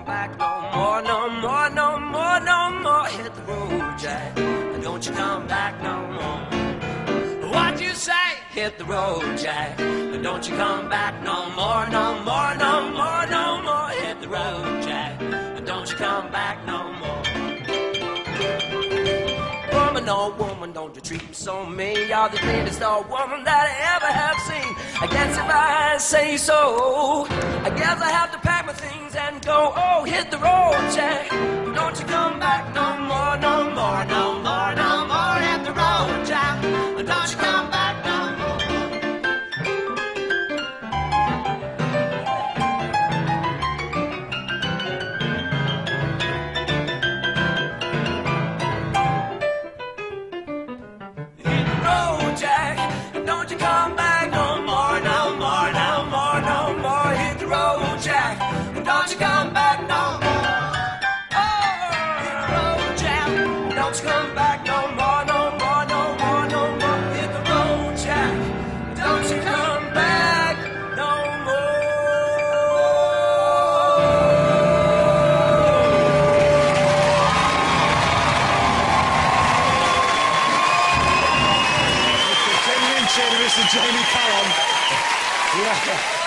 come back no more, no more, no more, no more. Hit the road, Jack. Don't you come back no more. What you say? Hit the road, Jack. Don't you come back no more, no more, no more, no more. Hit the road, Jack. Don't you come back no more. Woman, oh woman, don't you treat me so mean. You're the greatest old woman that I ever have seen. I guess if I say so, I guess I have go. Oh, hit the road, Jack. Don't you come back no more. Oh, hit the road, Jack. Don't you come back no more, no more, no more, no more. Hit the road, Jack. Don't you come back no more. Mr. Jamie Cullum. Yeah.